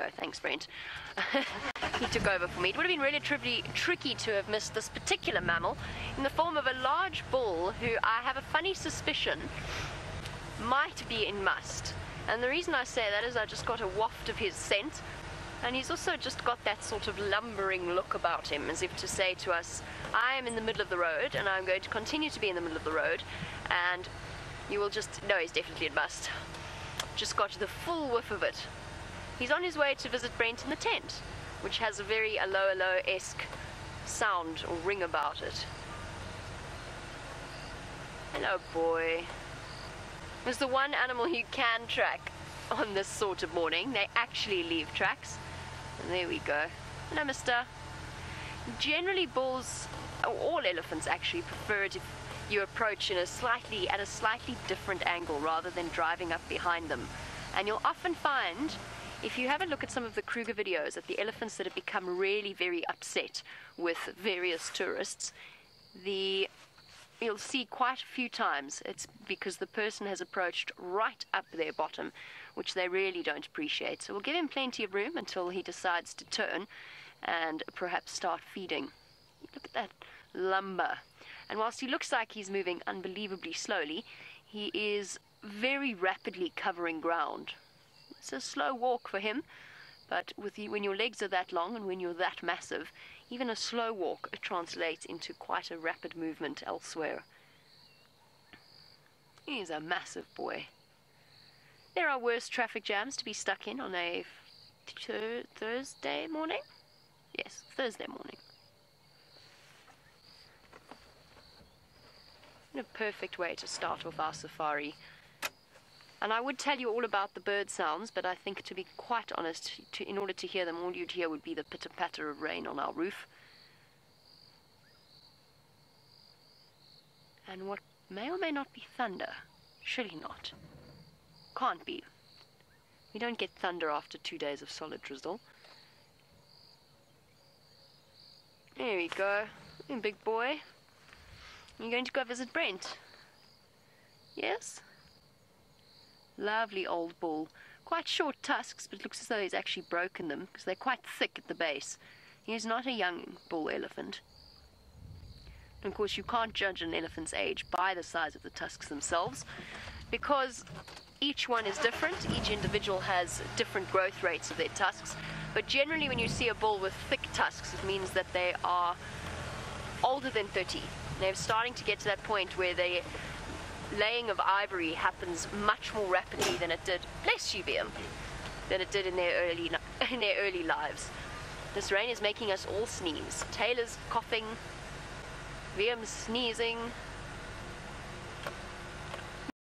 go. Thanks, Brent. he took over for me. It would have been really tri- tricky to have missed this particular mammal in the form of a large bull who I have a funny suspicion might be in musth. And the reason I say that is I just got a waft of his scent. And he's also just got that sort of lumbering look about him, as if to say to us, I am in the middle of the road, and I'm going to continue to be in the middle of the road, and you will just. know he's definitely in musth. Just got the full whiff of it. He's on his way to visit Brent in the tent, which has a very allo allo esque sound or ring about it. Hello, boy. It's the one animal you can track on this sort of morning. They actually leave tracks. And there we go. Hello, mister. Generally, bulls, or all elephants actually, prefer it if you approach in a slightly, at a slightly different angle rather than driving up behind them. And you'll often find, if you have a look at some of the Kruger videos of the elephants that have become really very upset with various tourists, the you'll see quite a few times it's because the person has approached right up their bottom, which they really don't appreciate. So we'll give him plenty of room until he decides to turn and perhaps start feeding. Look at that lumber. And whilst he looks like he's moving unbelievably slowly, he is very rapidly covering ground. It's a slow walk for him, but with when your legs are that long and when you're that massive, even a slow walk translates into quite a rapid movement elsewhere. He's a massive boy. There are worse traffic jams to be stuck in on a th- Thursday morning. Yes, Thursday morning. a perfect way to start off our safari. And I would tell you all about the bird sounds, but I think, to be quite honest, to, in order to hear them, all you'd hear would be the pitter patter of rain on our roof. And what may or may not be thunder. Surely not. Can't be. We don't get thunder after two days of solid drizzle. There we go. Big boy. You're going to go visit Brent? Yes? Lovely old bull. Quite short tusks, but looks as though he's actually broken them because they're quite thick at the base. He is not a young bull elephant. And of course, you can't judge an elephant's age by the size of the tusks themselves because each one is different. Each individual has different growth rates of their tusks. But generally, when you see a bull with thick tusks, it means that they are older than 30. They're starting to get to that point where the laying of ivory happens much more rapidly than it did. Bless you, BM. Than it did in their early in their early lives. This rain is making us all sneeze. Taylor's coughing. Liam's sneezing.